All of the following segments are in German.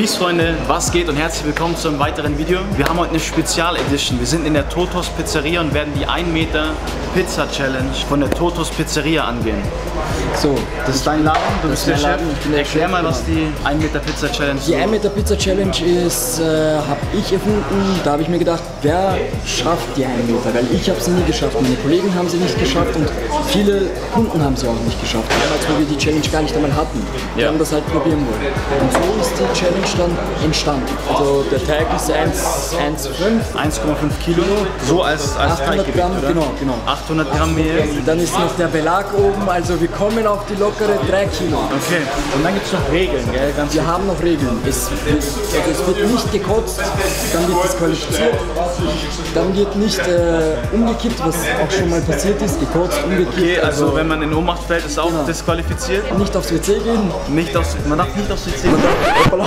Peace Freunde, was geht und herzlich willkommen zu einem weiteren Video. Wir haben heute eine Spezial-Edition. Wir sind in der Totos Pizzeria und werden die 1 Meter Pizza Challenge von der Totos Pizzeria angehen. So, das ist dein Laden, du bist der Chef. Laden, Erklär mal, was die 1 Meter Pizza Challenge Die 1 Meter Pizza Challenge ist, äh, habe ich erfunden. Da habe ich mir gedacht, wer schafft die 1 Meter? Weil ich habe sie nie geschafft. Meine Kollegen haben sie nicht geschafft und viele Kunden haben sie auch nicht geschafft. Damals, wo wir die Challenge gar nicht einmal hatten. Die Ja. haben das halt probieren wollen. Und so ist die Challenge dann entstanden. Also der Teig ist 1,5. 1,5 Kilo, so als, als 800 Teiggewicht, Gramm, oder? genau, genau. 800 Gramm Mehl. Dann ist noch der Belag oben, also wir kommen auf die lockere 3 Kilo. Okay, und dann gibt es noch Regeln, gell? Ganz Wir haben noch Regeln. Es, wird- also es wird nicht gekotzt, dann wird disqualifiziert, dann wird nicht äh, umgekippt, was auch schon mal passiert ist, gekotzt, umgekippt. Okay, also wenn man in Ohnmacht fällt, ist auch Genau. disqualifiziert. nicht aufs WC gehen. Nicht aufs, man darf nicht aufs WC. Hoppala.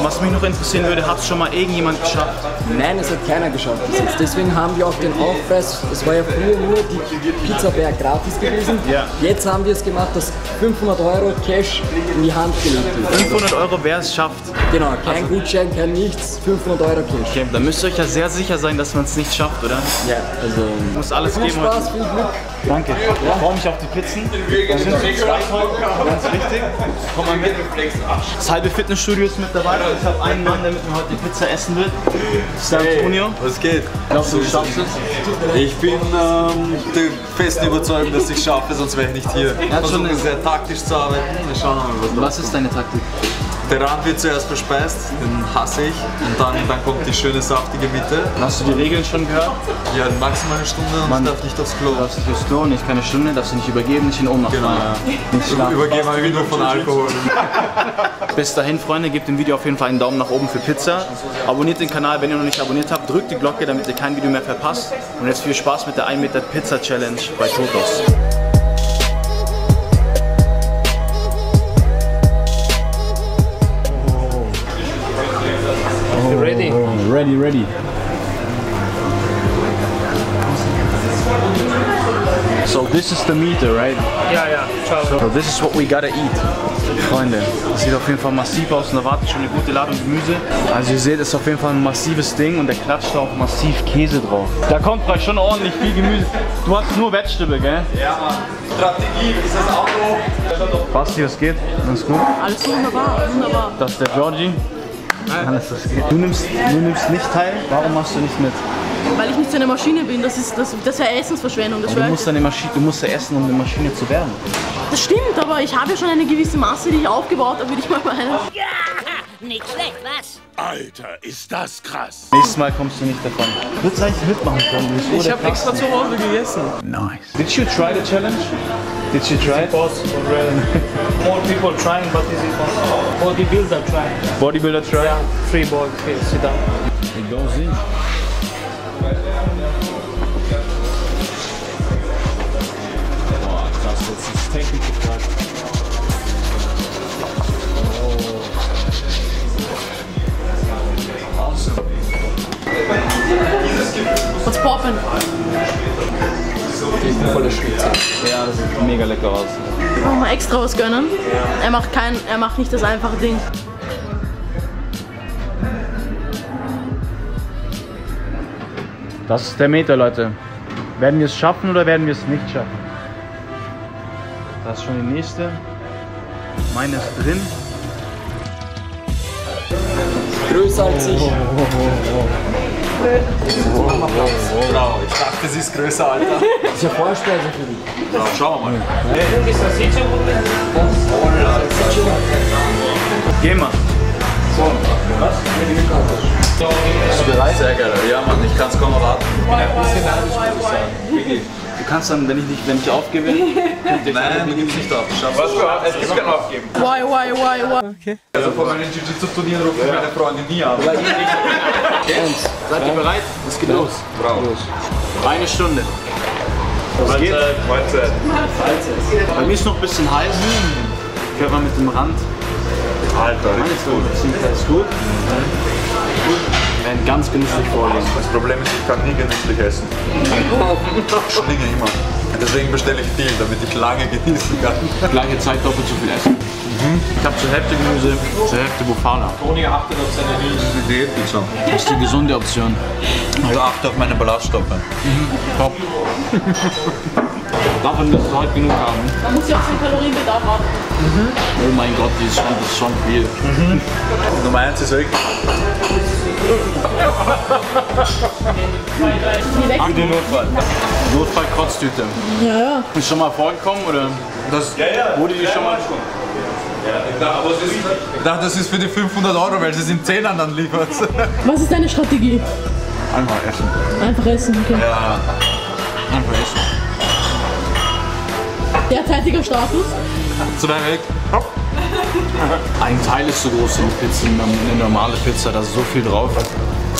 Was mich noch interessieren würde, hat es schon mal irgendjemand geschafft? Nein, es hat keiner geschafft bis jetzt. Deswegen haben wir auch den Aufpreis, es war ja früher nur die Pizzaberg gratis gewesen. Ja. Jetzt haben wir es gemacht, dass 500 Euro Cash in die Hand gelegt wird. 500 Euro, wer es schafft. Genau, kein Gutschein, kein nichts, 500 Euro Cash. Okay, dann müsst ihr euch ja sehr sicher sein, dass man es nicht schafft, oder? Ja, also Muss alles viel geben heute. Spaß, viel Glück. Danke. Ich freue mich auf die Pizzen. Wir sind heute, ganz wichtig. Komm mal mit. Das halbe Fitnessstudio ist mit dabei. Ich habe einen Mann, der mit mir heute die Pizza essen wird. Das ist der Antonio. Was geht? Glaubst du, du schaffst es? Ich bin ähm, der festen Überzeugung, dass ich schaffe, sonst wäre ich nicht hier. Ich hat schon versuche sehr taktisch zu arbeiten. Wir schauen mal, was Was ist deine Taktik? Der Rand wird zuerst verspeist, den hasse ich. Und dann, dann kommt die schöne saftige Mitte. Hast du die Regeln schon gehört? Ja, maximal eine Stunde und ich darf nicht aufs Klo. Du darfst nicht aufs Klo, nicht keine Stunde, darfst du nicht übergeben, nicht in Ohnmacht Genau. schlafen. Übergeben wir wieder von Alkohol. Bis dahin, Freunde, gebt dem Video auf jeden Fall einen Daumen nach oben für Pizza. Abonniert den Kanal, wenn ihr noch nicht abonniert habt. Drückt die Glocke, damit ihr kein Video mehr verpasst. Und jetzt viel Spaß mit der 1 Meter Pizza Challenge bei Totos. Ready? Ready. So this is the meter, right? Ja, ja, ciao. So this is what we gotta eat. Freunde, das sieht auf jeden Fall massiv aus und da wartet schon eine gute Ladung Gemüse. Also ihr seht, es ist auf jeden Fall ein massives Ding und der klatscht auch massiv Käse drauf. Da kommt gleich schon ordentlich viel Gemüse. Du hast nur Vegetable, gell? Ja, Mann. Strategie ist das Auto. Basti, was geht? Alles gut? Alles wunderbar, wunderbar. Das ist der Georgie. Alles, was geht. Du nimmst, du nimmst nicht teil, warum machst du nicht mit? Weil ich nicht so eine Maschine bin, das ist das, das wäre Essensverschwendung. Das, Du musst, eine Maschine, du musst ja essen, um eine Maschine zu werden. das stimmt, aber ich habe ja schon eine gewisse Masse, die ich aufgebaut habe, würde ich mal meinen. Nicht schlecht, was? Alter, ist das krass. Nächstes Mal kommst du nicht davon. Du würdest eigentlich mitmachen können. du Ich habe extra zu Hause gegessen. Nice. Did you try the challenge? Did you try it? Possible, really. More people trying, but is it possible? Bodybuilder trying. Bodybuilder try? Yeah, free ball, okay, sit down. It goes in. Boah, krass, jetzt ist Technik gefragt. Was poppen. Voller Schwitze. Ja, das sieht mega lecker aus. Wollen wir extra was gönnen? Er macht kein, er macht nicht das einfache Ding. Das ist der Meter, Leute. Werden wir es schaffen oder werden wir es nicht schaffen? Das ist schon die nächste. Meine ist drin. Größer als ich. Bravo, ich dachte, sie ist größer, Alter. Das ist ja Vorspeise für dich. Ja, schauen wir mal. Geh mal. Bist du bereit? Sehr geil. Ja, Mann, ich kann es kaum erwarten. Du kannst dann, wenn ich nicht, wenn ich aufgebe, Nein, du gibst nicht auf. Du schaffst es. Es gibt kein Aufgeben. Why, why, why, why? Also vor meinen Jiu-Jitsu-Turnieren ruft mich meine Freundin nie an. Eins. Seid ihr bereit? Es geht los. Bravo. Eine Stunde. Was geht? Mahlzeit. Bei mir ist noch ein bisschen heiß. Hört man mit dem Rand. Alter, Alles gut. Alles gut. Wir werden ganz genüsslich vorlegen. das Problem ist, ich kann nie genüsslich essen. Schlinge immer. Deswegen bestelle ich viel, damit ich lange genießen kann. Gleiche Zeit doppelt so viel essen. Ich habe zur Hälfte Gemüse, zur Hälfte Bufala. Toni achtet auf seine Diätpizza. Das ist die gesunde Option. Also achte auf meine Ballaststoffe. Top. Davon wirst du heute genug haben. Man muss ja auch den Kalorienbedarf haben. Oh mein Gott, das ist schon, das ist schon viel. Nummer eins ist weg. Die weg. Für den Notfall. Notfall Kotztüte. Ja, ja. Ist schon mal vorgekommen oder? Das wurde die schon mal. Ich dachte, das ist für die 500 Euro, weil sie es in Zehnern dann liefert. Was ist deine Strategie? Einfach essen. Einfach essen, okay. Einfach essen. Derzeitiger Status? Zwei weg. Ein Teil ist so groß in der Pizza, eine normale Pizza, da ist so viel drauf.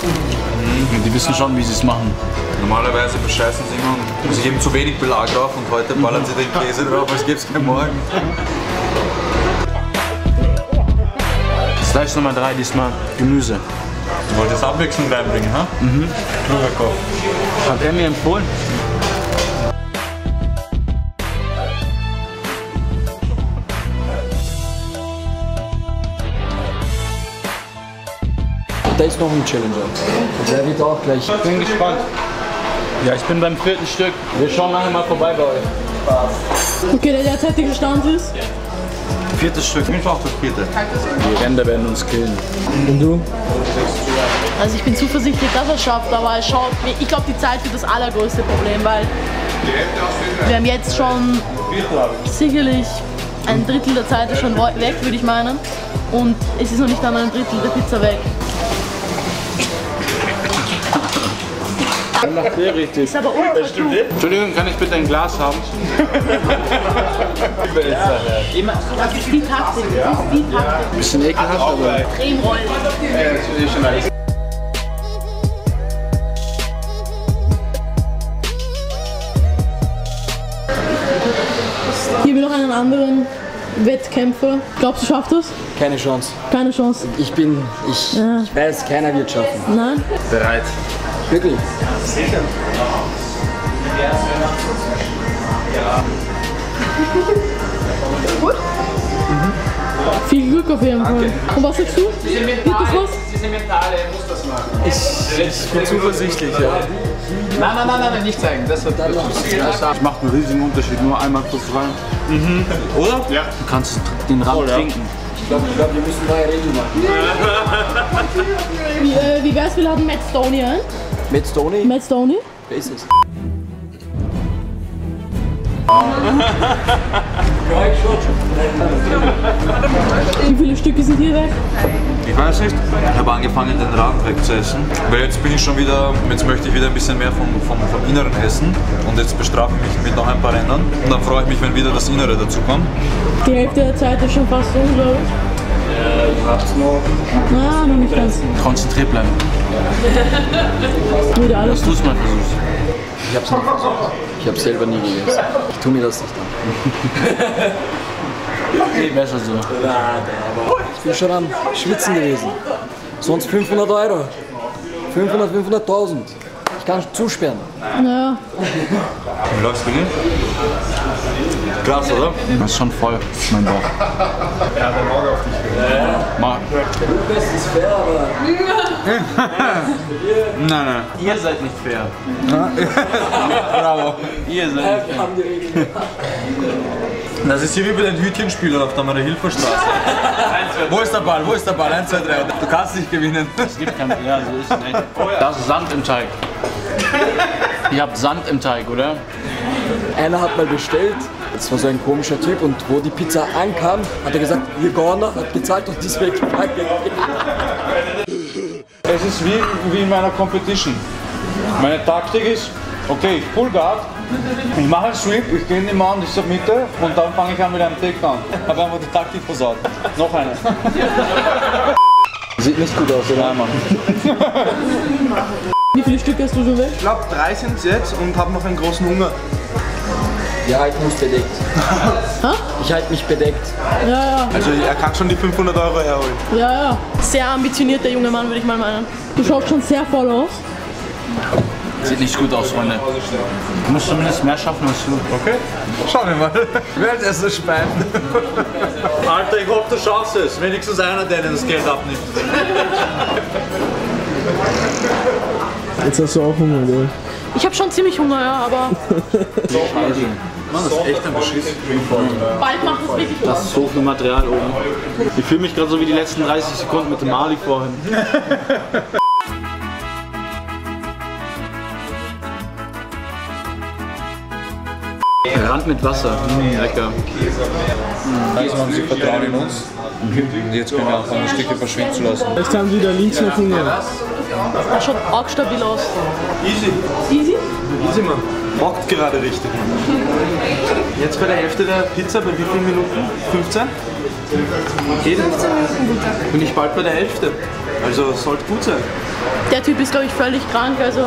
Mhm. Die wissen schon, wie sie es machen. Normalerweise bescheißen sie immer und sie geben zu wenig Belag drauf und heute ballern sie den Käse drauf, als gäbe es keinen Morgen. Slice Nummer 3, diesmal Gemüse. Du wolltest abwechselnd reinbringen, ha? Mhm. Hat er mir empfohlen? Da ist noch ein Challenger. Der wird auch gleich. Bin gespannt. Ja, ich bin beim vierten Stück. Wir schauen nachher mal vorbei bei euch. Okay, der derzeitige Stand ist. Viertes Stück, mir auch das vierte. Die Ränder werden uns killen. Und du? Also ich bin zuversichtlich, dass er es schafft, aber es schaut, ich glaube die Zeit wird das allergrößte Problem, weil wir haben jetzt schon sicherlich ein Drittel der Zeit ist schon weg, würde ich meinen. Und es ist noch nicht einmal ein Drittel der Pizza weg. Macht sehr richtig. Ist aber klug. Entschuldigung, kann ich bitte ein Glas haben? Das ist die Taktik, das ist die Taktik. Bisschen ekelhaft, aber. Creme-Rollen. Hier haben wir noch einen anderen Wettkämpfer. Glaubst du, schafft das? Keine Chance. Keine Chance. Ich bin, ich, Ja. ich weiß, keiner wird schaffen. Nein? Bereit. Wirklich. Viel Glück auf jeden Fall. Und was sagst du? Wird das was? Ich bin zuversichtlich, ja. Nein, nein, nein, nein, nicht zeigen. Das wird Das macht einen riesigen Unterschied. Nur einmal kurz rein. Oder? Ja. Du kannst den Rand trinken. Ich glaube, glaub, wir müssen neue Regeln machen. Wie, äh, wie wär's, wir laden Matt Stoney ein? Matt Stoney? Matt Stoney? Wer ist es? Wie viele Stücke sind hier weg? Ich weiß nicht. Ich habe angefangen, den Rand wegzuessen. Weil jetzt bin ich schon wieder, jetzt möchte ich wieder ein bisschen mehr vom, vom, vom Inneren essen. Und jetzt bestrafe ich mich mit noch ein paar Rändern. Und dann freue ich mich, wenn wieder das Innere dazu kommt. Die Hälfte der Zeit ist schon fast um, glaube ich. Na, noch nicht ganz. Konzentriert bleiben. Wieder alles. Dass du es mal versuchst. Ich hab's nicht versucht. Ich hab's selber nie gegessen. Ich tu mir das nicht an. Okay, besser so. Ich bin schon am Schwitzen gewesen. Sonst 500 Euro. 500, 500.000. Ich kann zusperren. Ja, Wie läuft's bei dir? Krass, oder? Das ist schon voll, mein Bauch. Ja, der Auge auf dich. Mal. Das ist fair, aber Nein, nein. Ihr seid nicht fair. Bravo. Ihr seid nicht fair. Das ist hier wie bei den Hütchenspielern auf der Marie-Hilfer-Straße. Wo ist der Ball? Wo ist der Ball? 1, 2, 3. Du kannst nicht gewinnen. Es gibt kein. Ja, so ist es nicht. Da ist Sand im Teig. Ihr habt Sand im Teig, oder? Einer hat mal bestellt, das war so ein komischer Typ und wo die Pizza ankam, hat er gesagt, ihr Gorner hat gezahlt und die ist weggegangen. Es ist wie, wie in meiner Competition. Meine Taktik ist, okay, ich pull Guard, ich mache einen Sweep, ich gehe in die Mount, ich submitte und dann fange ich an mit einem Takedown. Habe einfach die Taktik versaut. Noch eine. Sieht nicht gut aus, oder? Mann. wie viele Stücke hast du schon weg? Ich glaube, drei sind es jetzt und habe noch einen großen Hunger. Ja, ich muss bedeckt. Ich halte mich bedeckt. Ja, ja, Also er kann schon die 500 Euro herholen. ja, ja. Sehr ambitionierter junger Mann, würde ich mal meinen. Du schaust schon sehr voll aus. Sieht nicht gut aus, Freunde. Du musst zumindest mehr schaffen als du. Okay, schauen wir mal. Wer als erstes speien? Alter, ich hoffe, du schaffst es. Wenigstens einer, der dir das Geld abnimmt. Jetzt hast du auch Hunger, gell? Ich habe schon ziemlich Hunger, ja, aber Mann, das ist echt ein Beschiss. bald macht es wirklich Das ist so viel Material oben. Ich fühle mich gerade so wie die letzten 30 Sekunden mit dem Ali vorhin. Rand mit Wasser. Mm, lecker. Also haben sie Vertrauen in uns. Und jetzt können wir anfangen, die Stücke verschwinden zu lassen. Vielleicht haben wieder links noch Hunger. Das schaut arg stabil aus. Easy. Easy? Easy, Mann. Rockt gerade richtig. Jetzt bei der Hälfte der Pizza, bei wie vielen Minuten? 15? Geht. 15 Minuten gut. Bin ich bald bei der Hälfte. Also sollte gut sein. Der Typ ist, glaube ich, völlig krank. Also,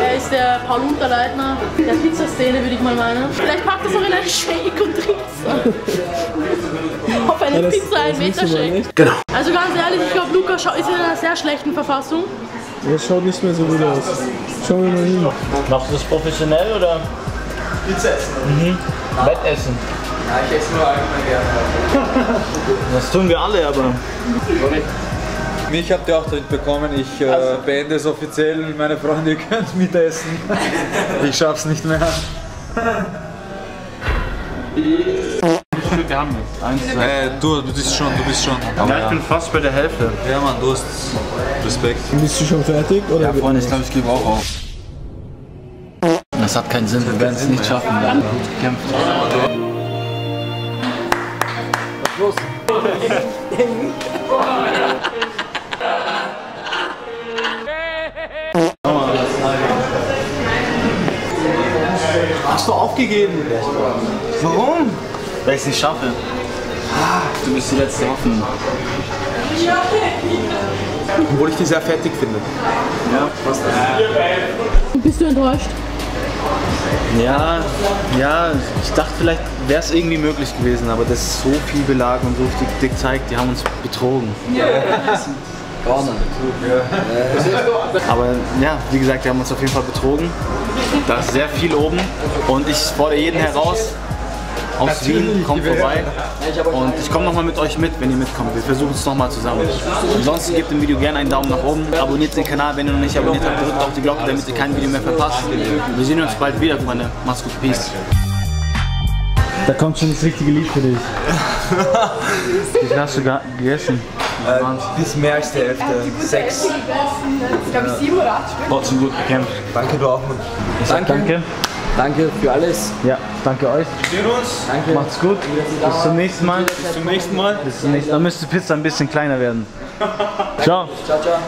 er ist der Paul Unterleitner der Pizzaszene, würde ich mal meinen. Vielleicht packt es auch in einen Shake und trinkt Auf eine das- Pizza, ein Meter-Shake. nicht. Genau. Also, ganz ehrlich, ich glaube, Luca ist in einer sehr schlechten Verfassung. Das schaut nicht mehr so gut aus. Schauen wir mal hin. Machst du das professionell oder? Pizza essen. Mhm. Wettessen. Ja, ich esse nur allgemein gerne. Das tun wir alle, aber. Mich habt ihr auch drin bekommen. Ich äh, beende es offiziell. Meine Freunde, ihr könnt mitessen. Ich schaff's nicht mehr. Wir haben jetzt. Eins, zwei. Äh, du, du bist schon, du bist schon. Ja, ich bin fast bei der Hälfte. Ja, Mann, du hast Respekt. Bist du schon fertig? Oder Ja, Freunde, ich glaube, ich gebe auch auf. Das hat keinen Sinn, wir werden es nicht schaffen. Wir Hast du aufgegeben? Warum? Weil ich es nicht schaffe. Du bist die letzte Hoffnung. Obwohl ich die sehr fertig finde. Bist du enttäuscht? Ja, ja, ich dachte vielleicht wäre es irgendwie möglich gewesen, aber das ist so viel Belag und so viel dick zeigt, die haben uns betrogen. Aber ja, wie gesagt, die haben uns auf jeden Fall betrogen. Da ist sehr viel oben und ich fordere jeden heraus. Aus Wien, kommt vorbei. Und ich komme nochmal mit euch mit, wenn ihr mitkommt. Wir versuchen es nochmal zusammen. Ansonsten gebt dem Video gerne einen Daumen nach oben. Abonniert den Kanal, wenn ihr noch nicht abonniert habt. Drückt auf die Glocke, damit ihr kein Video mehr verpasst. Wir sehen uns bald wieder, Freunde. Macht's gut, Peace. Da kommt schon das richtige Lied für dich. Viel hast du ge- gegessen? Bis mehr als die Hälfte. Sechs. Trotzdem gut gekämpft. Danke, du auch, Mann. Danke. Danke. Danke für alles. Ja, danke euch. Sehen uns. Danke. Macht's gut. Bis zum nächsten Mal. Bis zum nächsten Mal. Bis zum nächsten Mal. Dann müsste die Pizza ein bisschen kleiner werden. Ciao. Ciao, ciao.